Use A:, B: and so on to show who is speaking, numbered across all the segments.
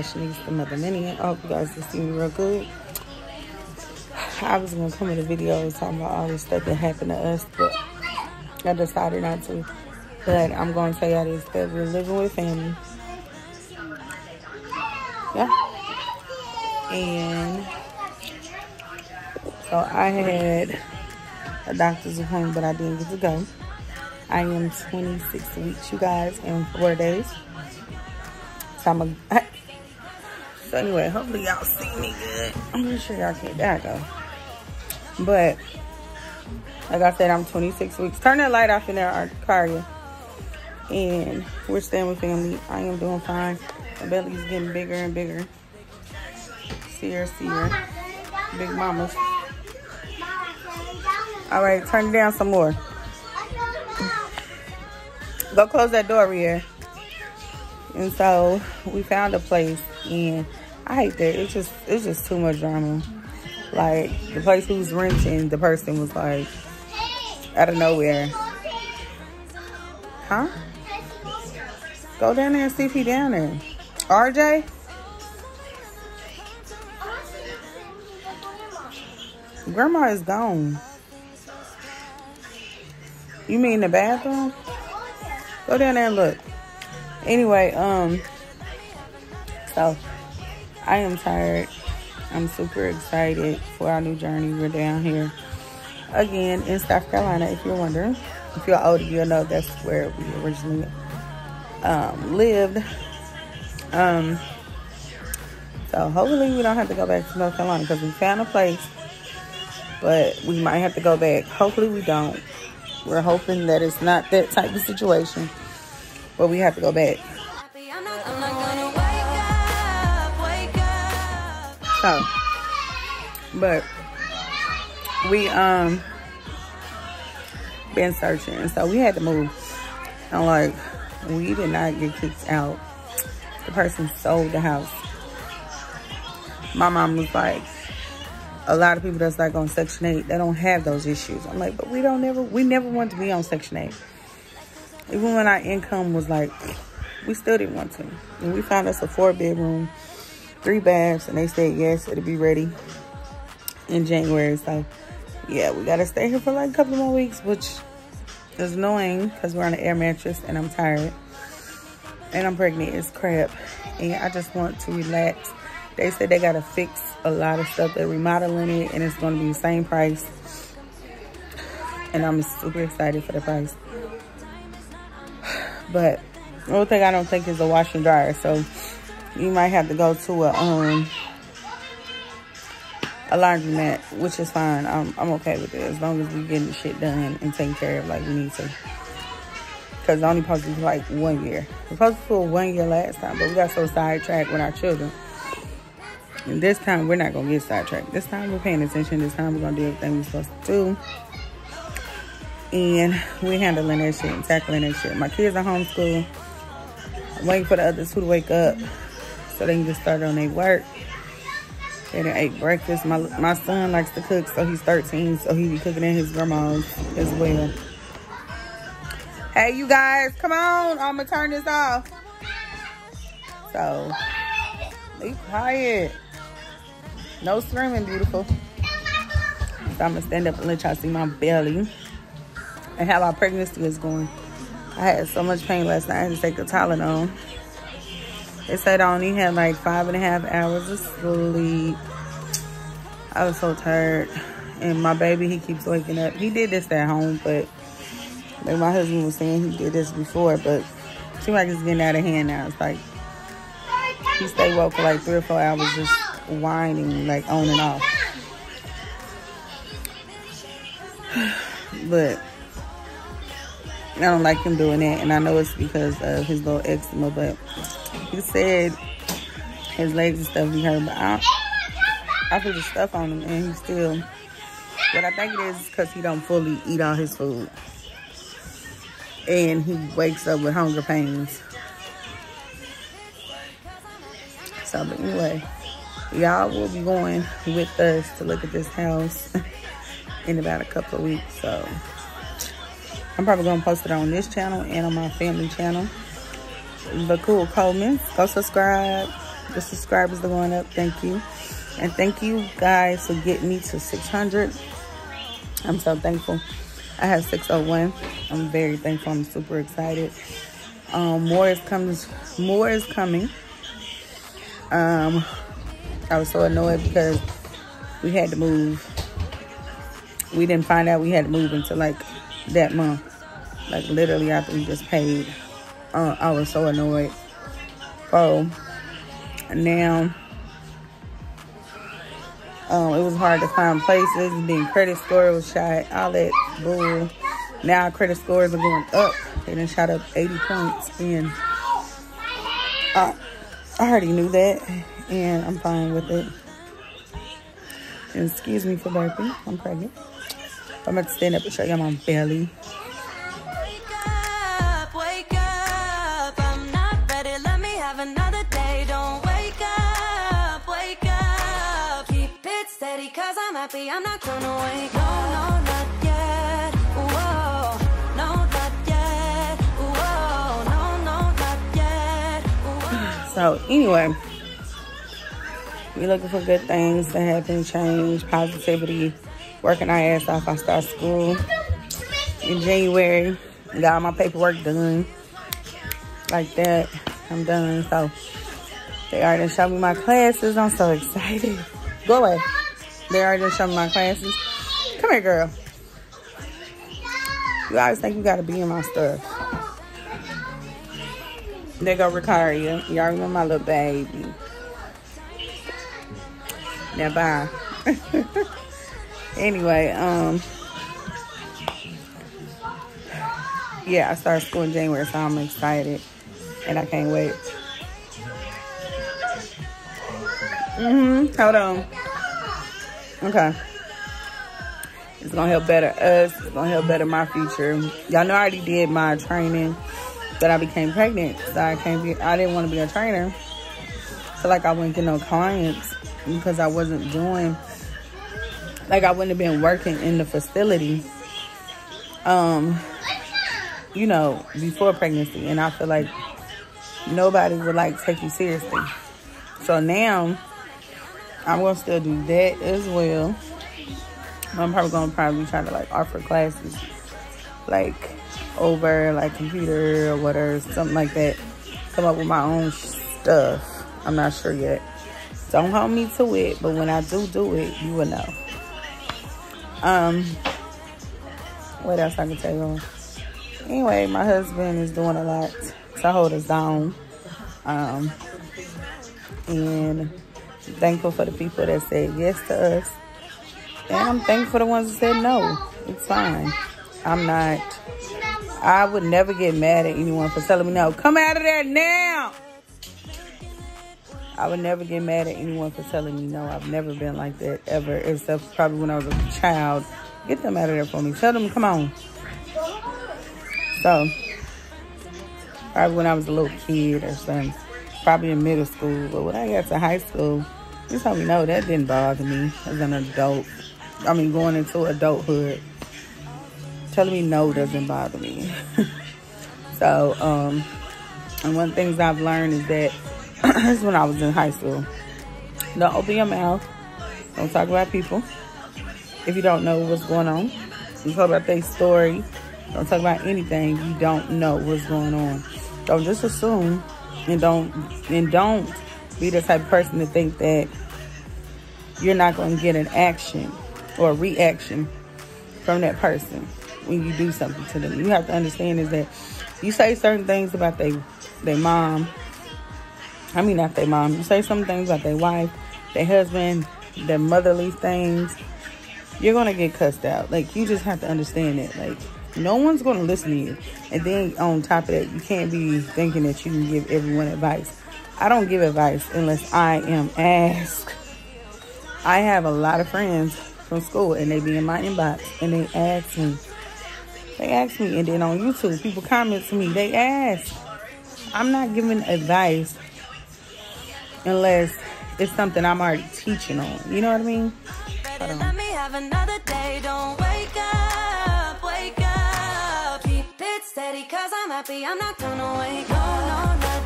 A: The Mother Minnie. I hope you guys can see me real good. I was gonna come in a video talking about all this stuff that happened to us, but I decided not to. But I'm gonna tell y'all this that we're living with family. Yeah. And so I had a doctor's appointment, but I didn't get to go. I am 26 weeks, you guys, in four days. So I'm a, so anyway, hopefully y'all see me good. I'm pretty sure y'all can't. There I go. But like I said, I'm 26 weeks. Turn that light off in there, Arcaria. And we're staying with family. I am doing fine. My belly's getting bigger and bigger. See her, see her. Big mamas. All right, turn it down some more. Go close that door, Rhea. And so we found a place and I hate that. It's just it's just too much drama. Like the place who was renting, the person was like out of nowhere. Huh? Go down there and see if he down there. RJ? Grandma is gone. You mean the bathroom? Go down there and look. Anyway, um, so I am tired. I'm super excited for our new journey. We're down here again in South Carolina, if you're wondering. If you're older, you'll know that's where we originally um, lived. Um, so hopefully we don't have to go back to North Carolina because we found a place, but we might have to go back. Hopefully we don't. We're hoping that it's not that type of situation, but we have to go back. So, but we um been searching, so we had to move. And like, we did not get kicked out. The person sold the house. My mom was like, a lot of people that's like on Section 8, they don't have those issues. I'm like, but we don't never, we never want to be on Section 8. Even when our income was like, we still didn't want to. And we found us a four bedroom, three baths, and they said yes, it'll be ready in January. So yeah, we gotta stay here for like a couple more weeks, which is annoying because we're on an air mattress and I'm tired. And I'm pregnant, it's crap. And I just want to relax. They said they gotta fix a lot of stuff. They're remodeling it and it's gonna be the same price. And I'm super excited for the price. But the only thing I don't think is a wash and dryer. So you might have to go to a um a laundromat, which is fine. I'm I'm okay with it as long as we getting the shit done and taken care of like we need to. Cause it's only supposed to be like one year. We're supposed to for one year last time, but we got so sidetracked with our children. And this time we're not gonna get sidetracked. This time we're paying attention. This time we're gonna do everything we're supposed to do. And we're handling that shit and tackling that shit. My kids are homeschooled. I'm waiting for the other two to wake up so they can get started on their work. They done ate breakfast. My my son likes to cook, so he's 13, so he be cooking at his grandma's as well. Hey, you guys, come on. I'm going to turn this off. So, be quiet. No screaming, beautiful. So I'm going to stand up and let y'all see my belly and how our pregnancy is going. I had so much pain last night. I had to take the Tylenol. They said I only had like five and a half hours of sleep. I was so tired. And my baby, he keeps waking up. He did this at home, but like my husband was saying, he did this before, but seems like it's getting out of hand now. It's like he stayed woke for like three or four hours just whining, like on and off. but I don't like him doing that, and I know it's because of his little eczema, but he said his legs and stuff be hurt, but I, I put the stuff on him, and he still, but I think it is because he don't fully eat all his food, and he wakes up with hunger pains. So, but anyway, y'all will be going with us to look at this house in about a couple of weeks, so... I'm probably going to post it on this channel and on my family channel. But cool Coleman. Go subscribe. The subscribers are going up. Thank you. And thank you guys for getting me to 600. I'm so thankful. I have 601. I'm very thankful. I'm super excited. Um, more is coming. More is coming. Um, I was so annoyed because we had to move. We didn't find out we had to move until like that month. Like literally after we just paid. Uh, I was so annoyed. Oh, now um, it was hard to find places. Then credit score was shot. All that bull. Now credit scores are going up. They done shot up 80 points. And I, I already knew that. And I'm fine with it. And excuse me for burping. I'm pregnant. I'm about to stand up and show you my belly. cause I'm happy, I'm not gonna. No, no, not yet. Whoa, no, not yet. Whoa, no, no, not yet. Whoa. So, anyway, We're looking for good things to happen, change, positivity, working our ass off. I start school in January. Got all my paperwork done. Like that. I'm done. So, they already showed me my classes. I'm so excited. Go away. They already showed me my classes. Come here, girl. You always think you gotta be in my stuff. They go you. Y'all remember my little baby. Now bye. anyway, um yeah, I started school in January, so I'm excited. And I can't wait. Mm-hmm. Hold on. Okay. It's gonna help better us. It's gonna help better my future. Y'all know I already did my training, but I became pregnant. So I can't be. I didn't want to be a trainer. So like I wouldn't get no clients because I wasn't doing. Like I wouldn't have been working in the facility. Um, you know, before pregnancy, and I feel like nobody would like take you seriously. So now I'm gonna still do that as well. I'm probably gonna probably try to like offer classes like over like computer or whatever, something like that. Come up with my own stuff. I'm not sure yet. Don't hold me to it, but when I do do it, you will know. Um, what else I can tell you? Anyway, my husband is doing a lot to hold us down. Um, and thankful for the people that said yes to us. And I'm thankful for the ones that said no. It's fine. I'm not, I would never get mad at anyone for telling me no. Come out of there now. I would never get mad at anyone for telling me no. I've never been like that ever, except probably when I was a child. Get them out of there for me. Tell them, come on. So, probably when I was a little kid or something, probably in middle school. But when I got to high school, you tell me no, that didn't bother me as an adult. I mean, going into adulthood, telling me no doesn't bother me. so, um, and one of the things I've learned is that this is when I was in high school. Don't open your mouth. Don't talk about people. If you don't know what's going on, don't talk about their story. Don't talk about anything you don't know what's going on. Don't just assume and don't and don't be the type of person to think that you're not going to get an action or a reaction from that person when you do something to them. You have to understand is that you say certain things about their their mom. I mean, not their mom. You say some things about their wife, their husband, their motherly things. You're gonna get cussed out. Like you just have to understand that. Like no one's gonna listen to you. And then on top of that, you can't be thinking that you can give everyone advice. I don't give advice unless I am asked. I have a lot of friends from school and they be in my inbox and they ask me. They ask me and then on YouTube, people comment to me, they ask. I'm not giving advice unless it's something I'm already teaching on. You know what I mean? not wake up not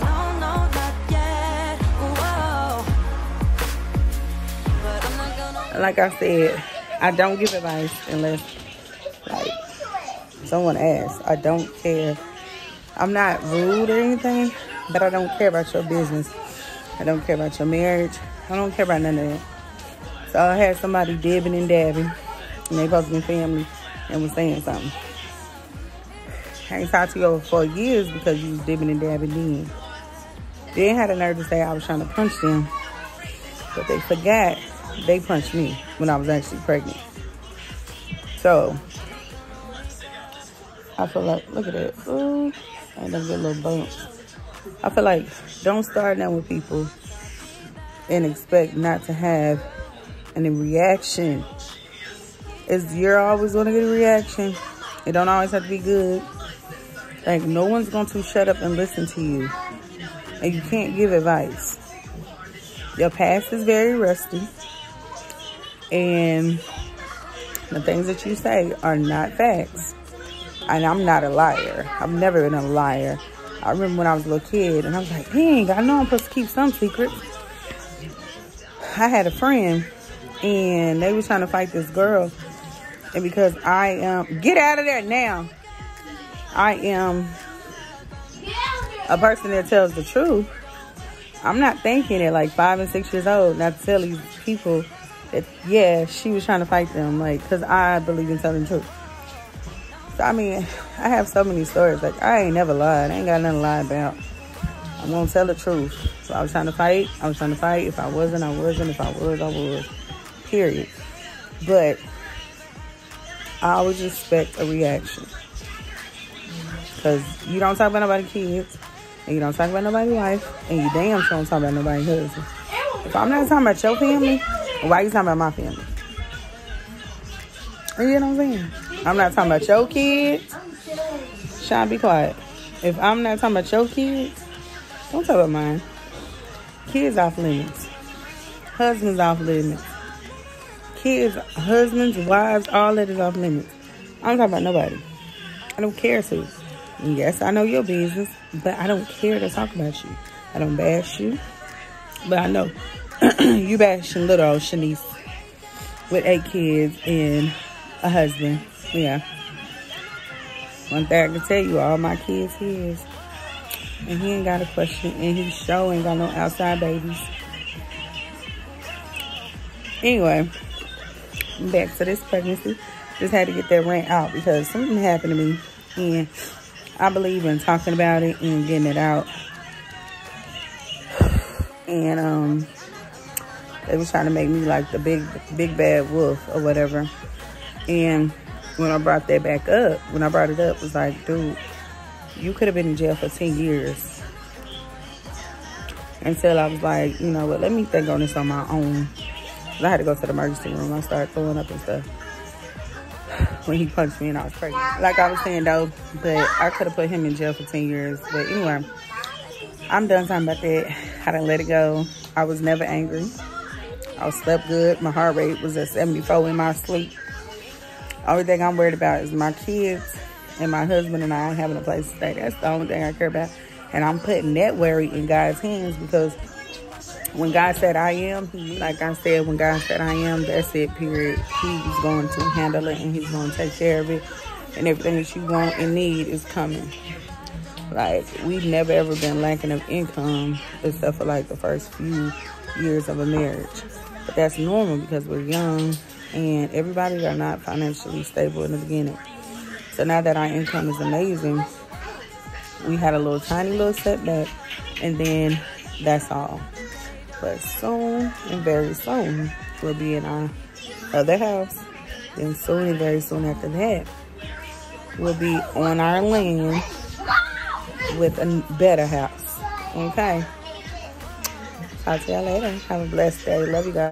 A: no, no, not yet. Whoa. Like I said, I don't give advice unless, like, someone asks. I don't care I'm not rude or anything, but I don't care about your business. I don't care about your marriage. I don't care about none of that. So I had somebody dibbing and dabbing, and they supposed to be family, and was saying something. I ain't talked to you for years because you was dibbing and dabbing then. They had a nerve to say I was trying to punch them, but they forgot they punched me when I was actually pregnant. So, I feel like, look at that. Ooh, Get a little bump. I feel like don't start now with people and expect not to have any reaction. Is you're always gonna get a reaction. It don't always have to be good. Like no one's going to shut up and listen to you. And you can't give advice. Your past is very rusty. And the things that you say are not facts. And I'm not a liar. I've never been a liar. I remember when I was a little kid and I was like, dang, I know I'm supposed to keep some secrets. I had a friend and they was trying to fight this girl. And because I am, get out of there now. I am a person that tells the truth. I'm not thinking at like five and six years old not to tell these people that, yeah, she was trying to fight them. Like, because I believe in telling the truth. I mean, I have so many stories. Like, I ain't never lied. I ain't got nothing to lie about. I'm going to tell the truth. So, I was trying to fight. I was trying to fight. If I wasn't, I wasn't. If I was, I was. Period. But I always expect a reaction. Because you don't talk about nobody's kids, and you don't talk about nobody's wife, and you damn sure don't talk about nobody's husband. If I'm not talking about your family, why you talking about my family? You know what I'm saying? I'm not talking about your kids. Sean, be quiet. If I'm not talking about your kids, don't talk about mine. Kids off limits. Husbands off limits. Kids, husbands, wives, all that is off limits. I don't talk about nobody. I don't care to. Yes, I know your business, but I don't care to talk about you. I don't bash you, but I know you bashing little old Shenice with eight kids and a husband. Yeah. One thing I can tell you, all my kids his. And he ain't got a question, and he sure ain't got no outside babies. Anyway, back to this pregnancy. Just had to get that rant out because something happened to me. And I believe in talking about it and getting it out. And um, they was trying to make me like the big, big bad wolf or whatever. And when I brought that back up, when I brought it up, was like, dude, you could have been in jail for 10 years. Until I was like, you know what, let me think on this on my own. I had to go to the emergency room. I started throwing up and stuff when he punched me and I was pregnant. Like I was saying though, but I could have put him in jail for 10 years. But anyway, I'm done talking about that. I didn't let it go. I was never angry. I slept good. My heart rate was at 74 in my sleep. Only thing I'm worried about is my kids and my husband and I having a place to stay. That's the only thing I care about. And I'm putting that worry in God's hands because when God said I am, like I said, when God said I am, that's it, period. He's going to handle it and he's going to take care of it. And everything that you want and need is coming. Like, we've never ever been lacking of income except for like the first few years of a marriage. But that's normal because we're young and everybody are not financially stable in the beginning. So now that our income is amazing, we had a little tiny little setback and then that's all. But soon and very soon, we'll be in our other house. Then soon and very soon after that, we'll be on our land with a better house. Okay? Talk to y'all later. Have a blessed day. Love you guys.